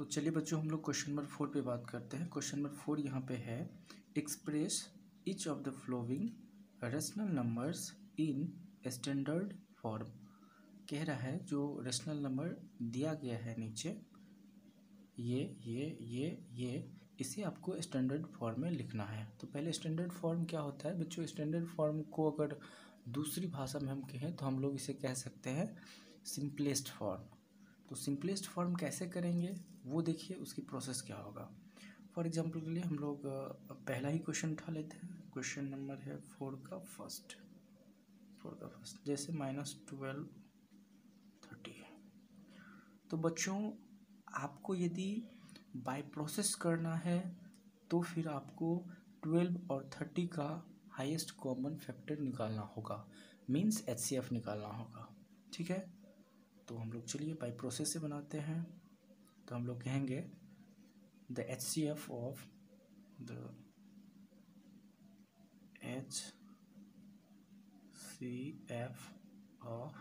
तो चलिए बच्चों, हम लोग क्वेश्चन नंबर फोर पे बात करते हैं। क्वेश्चन नंबर फोर यहाँ पे है। Express each of the following rational numbers in standard form कह रहा है, जो रेशनल नंबर दिया गया है नीचे, ये ये ये ये, इसे आपको स्टैंडर्ड फॉर्म में लिखना है। तो पहले स्टैंडर्ड फॉर्म क्या होता है? बच्चों स्टैंडर्ड फॉर्म को अगर दूसरी भाषा में हम कहें तो हम लोग इसे कह सकते हैं सिंपलेस्ट फॉर्म तो सिंपलेस्ट फॉर्म कैसे करेंगे, वो देखिए उसकी प्रोसेस क्या होगा। फॉर एग्जांपल के लिए हम लोग पहला ही क्वेश्चन उठा लेते हैं। क्वेश्चन नंबर है फोर का फ़र्स्ट फोर का फ़र्स्ट जैसे माइनस ट्वेल्व थर्टी तो बच्चों, आपको यदि बाय प्रोसेस करना है तो फिर आपको ट्वेल्व और थर्टी का हाईएस्ट कॉमन फैक्टर निकालना होगा। मींस एच निकालना होगा। ठीक है? तो हम लोग चलिए बाई प्रोसेस से बनाते हैं। तो हम लोग कहेंगे the H C F of the H C F of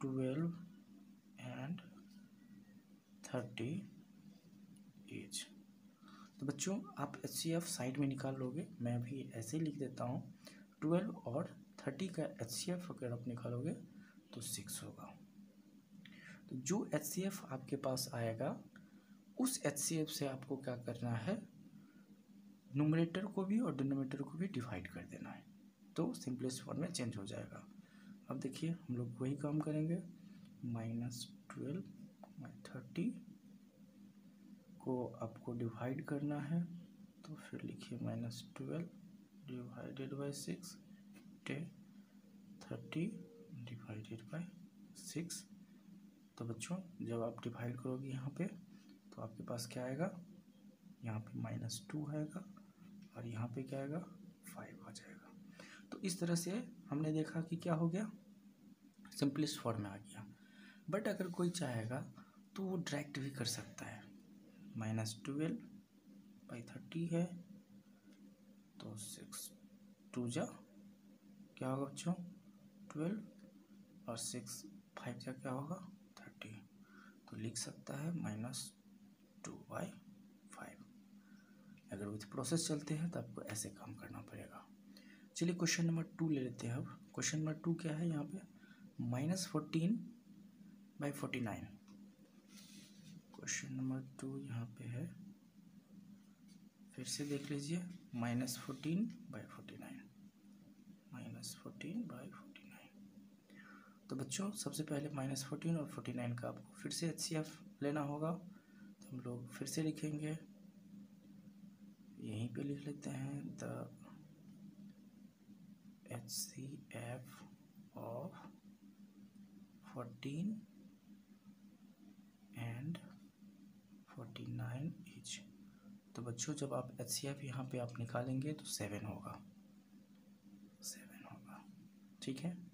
twelve and thirty as तो बच्चों, आप एच सी एफ़ साइड में निकाल लोगे। मैं भी ऐसे लिख देता हूँ। ट्वेल्व और थर्टी का एच सी एफ़ अगर आप निकालोगे तो सिक्स होगा। तो जो एच सी एफ़ आपके पास आएगा, उस एच सी आपको क्या करना है? नोमिनेटर को भी और डिनोमिनेटर को भी डिवाइड कर देना है। तो सिंपलेस्ट फॉर्म में चेंज हो जाएगा। अब देखिए, हम लोग वही काम करेंगे। माइनस ट्वेल्व बाई थर्टी को आपको डिवाइड करना है। तो फिर लिखिए minus twelve divided by six टे थर्टी डिवाइडेड बाई सिक्स तो बच्चों, जब आप डिवाइड करोगे यहाँ पे तो आपके पास क्या आएगा? यहाँ पे माइनस टू आएगा और यहाँ पे क्या आएगा? फाइव आ जाएगा। तो इस तरह से हमने देखा कि क्या हो गया? सिंपलेस्ट फॉर्म में आ गया। बट अगर कोई चाहेगा तो वो डायरेक्ट भी कर सकता है। माइनस ट्वेल्व बाई थर्टी है तो सिक्स टू जा, क्या होगा बच्चों? ट्वेल्व और सिक्स फाइव का क्या होगा? थर्टी तो लिख सकता है माइनस टू बाई फाइव अगर विथ प्रोसेस चलते हैं तो आपको ऐसे काम करना पड़ेगा। चलिए क्वेश्चन नंबर टू ले लेते हैं अब। क्वेश्चन नंबर टू क्या है यहाँ पे? Minus fourteen by forty nine question number two यहाँ पे है। फिर से देख लीजिए। Minus fourteen by forty nine minus fourteen by तो बच्चों, सबसे पहले माइनस फोर्टीन और फोर्टी नाइन का आपको फिर से एच सी एफ़ लेना होगा। तो हम लोग फिर से लिखेंगे। यहीं पे लिख लेते हैं the H C F of fourteen and forty nine each तो बच्चों, जब आप एच सी एफ़ यहाँ पर आप निकालेंगे तो सेवन होगा। सेवन होगा। ठीक है?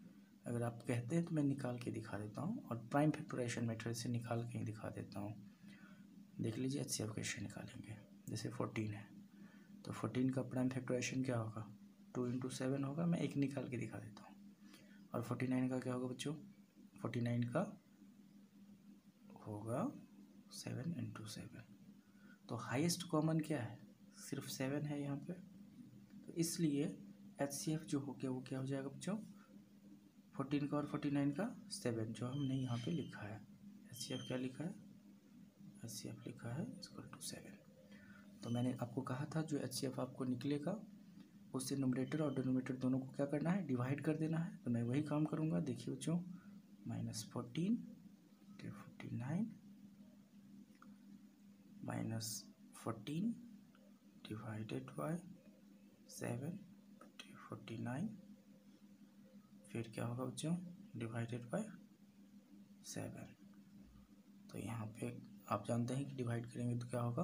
अगर आप कहते हैं तो मैं निकाल के दिखा देता हूँ और प्राइम फैक्टोराइजेशन मेथड से निकाल के ही दिखा देता हूँ। देख लीजिए एच सी एफ़ कैसे निकालेंगे। जैसे फोर्टीन है। तो फोर्टीन का प्राइम फैक्टोराइजेशन क्या होगा? टू इंटू सेवन होगा, मैं एक निकाल के दिखा देता हूँ। और फोर्टी नाइन का क्या होगा बच्चों? फोर्टी नाइन का होगा सेवन इंटू सेवन तो हाईएस्ट कॉमन क्या है? सिर्फ़ सेवन है यहाँ पे। तो इसलिए एच सी एफ़ जो हो गया, वो क्या हो जाएगा बच्चों? फोर्टीन का और फोर्टी नाइन का सेवन, जो हमने यहाँ पे लिखा है। एच सी एफ़ क्या लिखा है? एच सी एफ़ लिखा है इक्वल टू सेवन तो मैंने आपको कहा था जो एच सी एफ़ आपको निकलेगा, उससे नोमिनेटर और डिनोमिनेटर दोनों को क्या करना है? डिवाइड कर देना है। तो मैं वही काम करूँगा। देखिए बच्चों minus fourteen forty nine minus fourteen divided by seven forty nine फिर क्या होगा बच्चों? डिवाइडेड बाय सेवन तो यहाँ पे आप जानते हैं कि डिवाइड करेंगे तो क्या होगा?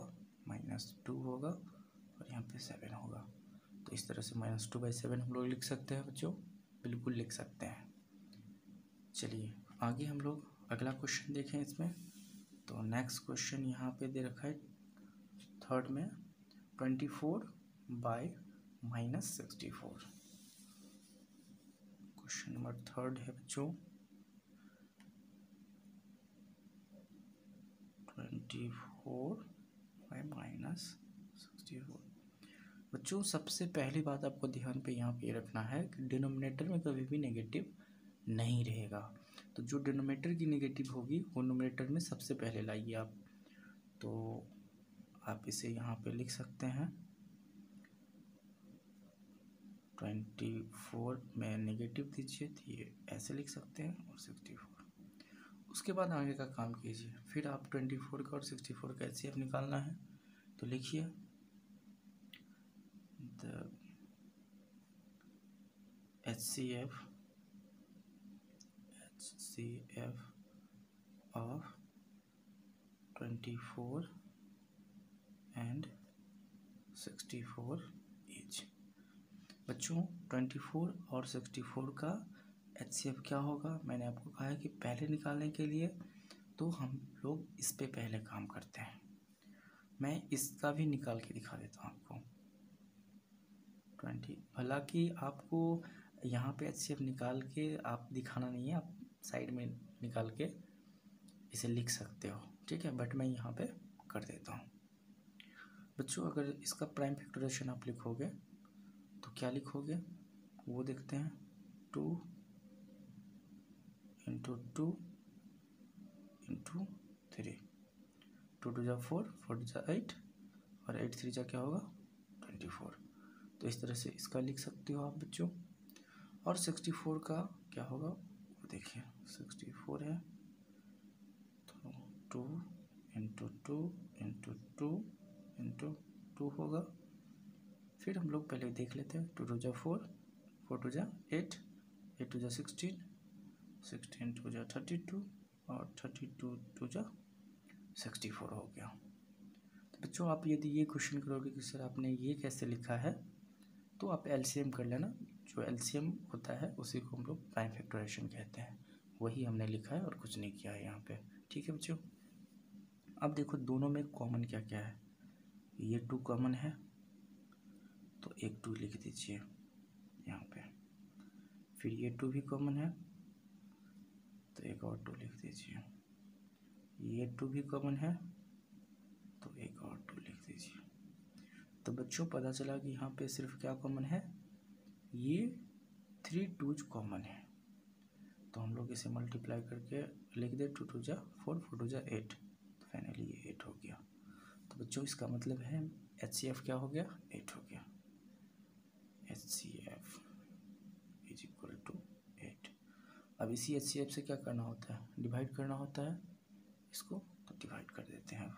माइनस टू होगा और यहाँ पे सेवन होगा। तो इस तरह से माइनस टू बाई सेवन हम लोग लिख सकते हैं बच्चों। बिल्कुल लिख सकते हैं। चलिए, आगे हम लोग अगला क्वेश्चन देखें इसमें। तो नेक्स्ट क्वेश्चन यहाँ पे दे रखा है। थर्ड में twenty four by minus sixty four question number third है बच्चों। Twenty four minus sixty four. बच्चों, सबसे पहली बात आपको ध्यान पे यहाँ पे रखना है कि डिनोमिनेटर में कभी भी नेगेटिव नहीं रहेगा। तो जो डिनोमिनेटर की नेगेटिव होगी, वो नोमिनेटर में सबसे पहले लाइए आप। तो आप इसे यहाँ पे लिख सकते हैं। ट्वेंटी फोर में नेगेटिव दीजिए तो ये ऐसे लिख सकते हैं और सिक्सटी फोर उसके बाद आगे का काम कीजिए। फिर आप ट्वेंटी फोर का और सिक्सटी फोर का एचसीएफ निकालना है। तो लिखिए। The H C F H C F of twenty four and sixty four बच्चों, ट्वेंटी फोर और सिक्सटी फोर का एच सी एफ़ क्या होगा? मैंने आपको कहा है कि पहले निकालने के लिए तो हम लोग इस पे पहले काम करते हैं। मैं इसका भी निकाल के दिखा देता हूँ आपको। ट्वेंटी, हालाँकि आपको यहाँ पे एच सी एफ़ निकाल के आप दिखाना नहीं है, आप साइड में निकाल के इसे लिख सकते हो, ठीक है? बट मैं यहाँ पे कर देता हूँ। बच्चों, अगर इसका प्राइम फैक्टरेशन आप लिखोगे तो क्या लिखोगे? वो देखते हैं। Two into two into three two two जा फोर फोर जा एट और एट थ्री जा क्या होगा? Twenty four. तो इस तरह से इसका लिख सकते हो आप बच्चों। और सिक्सटी फोर का क्या होगा? वो देखिए, सिक्सटी फोर है। तो two into two into two into two होगा। फिर हम लोग पहले देख लेते हैं टू टू जा फोर फोर टू जा एट एट टू जा सिक्सटीन सिक्सटीन टू जा थर्टी टू और थर्टी टू टू जा सिक्सटी फोर हो गया। तो बच्चों, आप यदि ये क्वेश्चन करोगे कि सर आपने ये कैसे लिखा है तो आप एलसीएम कर लेना। जो एलसीएम होता है, उसी को हम लोग प्राइम फैक्टोरेशन कहते हैं। वही हमने लिखा है और कुछ नहीं किया है यहाँ पे। ठीक है बच्चों? अब देखो, दोनों में कॉमन क्या क्या है? ये टू कॉमन है तो एक टू लिख दीजिए यहाँ पे। फिर ये टू भी कॉमन है तो एक और टू लिख दीजिए। ये टू भी कॉमन है तो एक और टू लिख दीजिए। तो बच्चों पता चला कि यहाँ पे सिर्फ़ क्या कॉमन है? ये थ्री टूज कॉमन है। तो हम लोग इसे मल्टीप्लाई करके लिख दे टू टू जा फोर फोर टू जा एट तो फाइनली ये एट हो गया। तो बच्चों इसका मतलब है एच सी एफ़ क्या हो गया? एट हो गया। F is equal to eight अब इसी एच सी क्या करना होता है? डिवाइड करना होता है। इसको तो डिवाइड कर देते हैं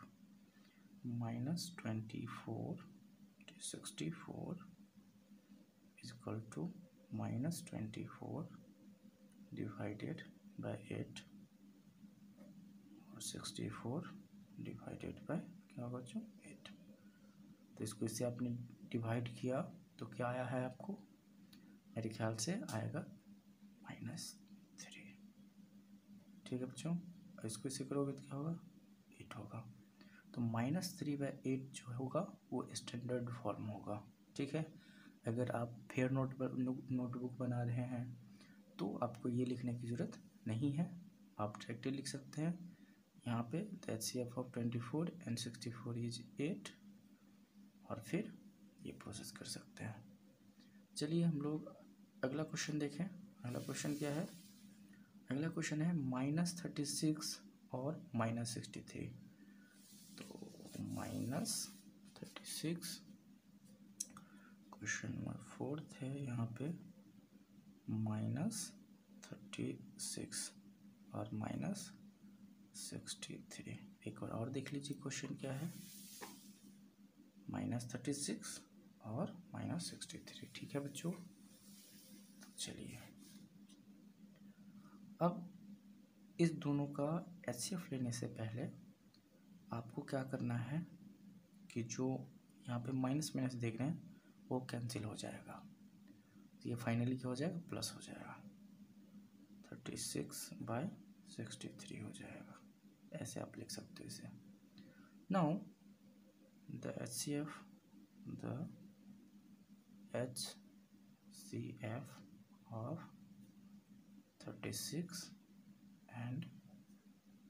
minus twenty four sixty four is equal to minus twenty four divided by eight और सिक्सटी फोर डिवाइडेड बाय क्या होगा बच्चों? एट तो इसको इससे आपने डिवाइड किया। तो क्या आया है आपको? मेरे ख्याल से आएगा माइनस थ्री ठीक है बच्चों इसको इसे करोगे तो क्या होगा? एट होगा। तो माइनस थ्री बाय एट जो होगा, वो स्टैंडर्ड फॉर्म होगा। ठीक है? अगर आप फेयर नोट नोटबुक बना रहे हैं तो आपको ये लिखने की ज़रूरत नहीं है। आप डायरेक्टली लिख सकते हैं। यहाँ पे the H C F of twenty four and sixty four is eight और फिर ये प्रोसेस कर सकते हैं। चलिए हम लोग अगला क्वेश्चन देखें। अगला क्वेश्चन क्या है? अगला क्वेश्चन है माइनस थर्टी सिक्स और माइनस सिक्सटी थ्री तो minus thirty six question number fourth है यहाँ पे। माइनस थर्टी सिक्स और माइनस सिक्सटी थ्री एक और और देख लीजिए क्वेश्चन क्या है? माइनस थर्टी सिक्स और माइनस सिक्सटी थ्री। ठीक है बच्चों? तो चलिए। अब इस दोनों का एचसीएफ लेने से पहले आपको क्या करना है कि जो यहाँ पे माइनस माइनस देख रहे हैं, वो कैंसिल हो जाएगा। तो ये फाइनली क्या हो जाएगा? प्लस हो जाएगा। Thirty six by sixty three हो जाएगा। ऐसे आप लिख सकते हो इसे। Now the H C F the H C F of thirty six and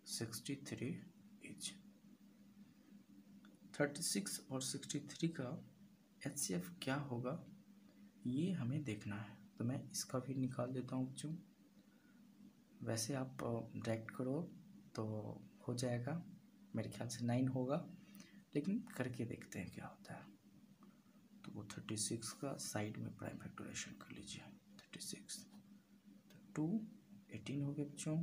sixty three is thirty six और सिक्सटी थ्री का एच सी एफ़ क्या होगा? ये हमें देखना है। तो मैं इसका भी निकाल देता हूँ बच्चों। वैसे आप डायरेक्ट करो तो हो जाएगा। मेरे ख्याल से नाइन होगा। लेकिन करके देखते हैं क्या होता है। वो थर्टी सिक्स का साइड में प्राइम फैक्टोरेशन कर लीजिए। थर्टी सिक्स तो टू एटीन हो गया बच्चों।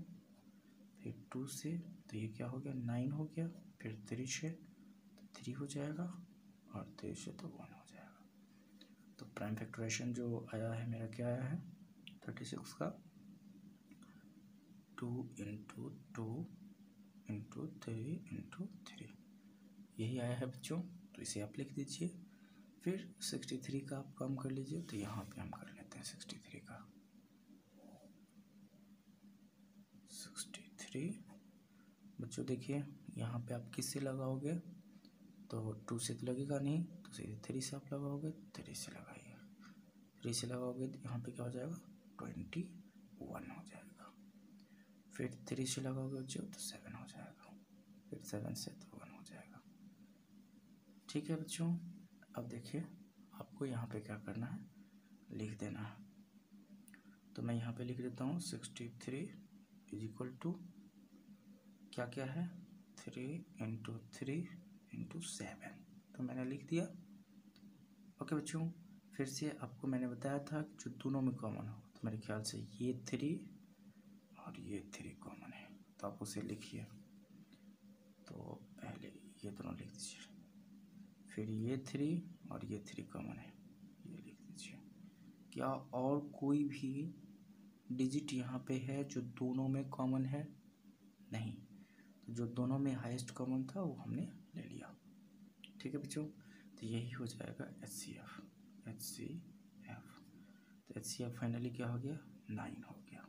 फिर टू से तो ये क्या हो गया? नाइन हो गया। फिर थ्री से तो थ्री हो जाएगा और थ्री से तो वन हो जाएगा। तो प्राइम फैक्टोरेशन जो आया है, मेरा क्या आया है? थर्टी सिक्स का। Two into two into three into three यही आया है बच्चों। तो इसे आप लिख दीजिए। फिर सिक्सटी थ्री का आप काम कर लीजिए तो यहाँ पे हम कर लेते हैं सिक्सटी थ्री का। सिक्सटी थ्री बच्चों देखिए, यहाँ पे आप किससे लगाओगे? तो टू से तो लगेगा नहीं तो सीधे थ्री से आप लगाओगे थ्री से लगाइए। थ्री से लगाओगे तो यहाँ पे क्या हो जाएगा? ट्वेंटी वन हो जाएगा। फिर थ्री से लगाओगे बच्चों तो सेवन हो जाएगा। फिर सेवन से तो वन हो जाएगा। ठीक है बच्चों? अब देखिए, आपको यहाँ पे क्या करना है? लिख देना है। तो मैं यहाँ पे लिख देता हूँ sixty three is equal to क्या क्या है? Three into three into seven तो मैंने लिख दिया। ओके बच्चों, फिर से आपको मैंने बताया था जो दोनों में कॉमन हो तो मेरे ख्याल से ये थ्री और ये थ्री कॉमन है। तो आप उसे लिखिए। तो पहले ये दोनों लिख दीजिए। फिर ये थ्री और ये थ्री कॉमन है। ये लिख दीजिए। क्या और कोई भी डिजिट यहाँ पे है जो दोनों में कॉमन है? नहीं। तो जो दोनों में हाईएस्ट कॉमन था, वो हमने ले लिया। ठीक है बच्चों? तो यही हो जाएगा H C F H C F तो एच सी एफ़ फाइनली क्या हो गया? नाइन हो गया।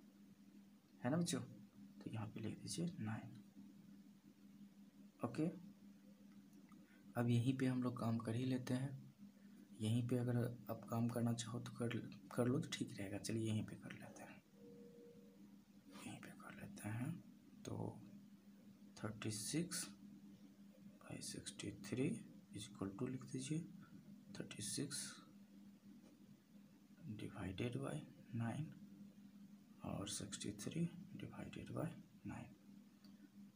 है ना बच्चों? तो यहाँ पे लिख दीजिए नाइन ओके अब यहीं पे हम लोग काम कर ही लेते हैं। यहीं पे अगर आप काम करना चाहो तो कर कर लो तो ठीक रहेगा। चलिए यहीं पे कर लेते हैं। यहीं पे कर लेते हैं। तो thirty six by sixty three is equal to लिख दीजिए। Thirty six divided by nine और sixty three divided by nine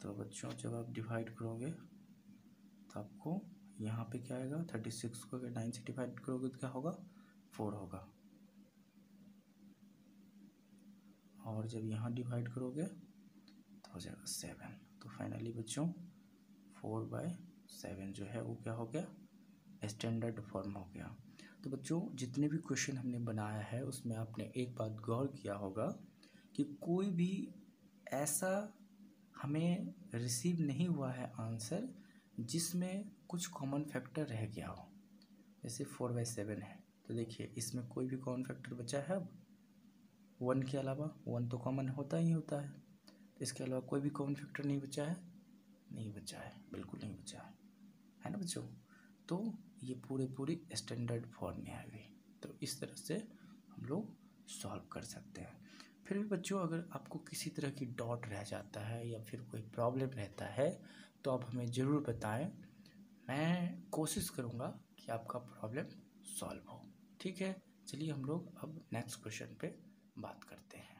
तो बच्चों, जब आप डिवाइड करोगे तो आपको यहाँ पे क्या आएगा? थर्टी सिक्स को अगर नाइन से डिवाइड करोगे तो क्या होगा? फोर होगा। और जब यहाँ डिवाइड करोगे तो हो जाएगा सेवन तो फाइनली बच्चों फोर बाय सेवन जो है वो क्या हो गया? स्टैंडर्ड फॉर्म हो गया। तो बच्चों, जितने भी क्वेश्चन हमने बनाया है, उसमें आपने एक बात गौर किया होगा कि कोई भी ऐसा हमें रिसीव नहीं हुआ है आंसर जिसमें कुछ कॉमन फैक्टर रह गया हो। जैसे फोर बाई सेवन है। तो देखिए, इसमें कोई भी कॉमन फैक्टर बचा है अब? वन के अलावा वन तो कॉमन होता ही होता है। तो इसके अलावा कोई भी कॉमन फैक्टर नहीं बचा है? नहीं बचा है। बिल्कुल नहीं बचा है। है ना बच्चों? तो ये पूरे पूरी स्टैंडर्ड फॉर्म में आ गई तो इस तरह से हम लोग सॉल्व कर सकते हैं। फिर भी बच्चों, अगर आपको किसी तरह की डॉट रह जाता है या फिर कोई प्रॉब्लम रहता है तो आप हमें ज़रूर बताएँ। मैं कोशिश करूँगा कि आपका प्रॉब्लम सॉल्व हो। ठीक है? चलिए हम लोग अब नेक्स्ट क्वेश्चन पे बात करते हैं।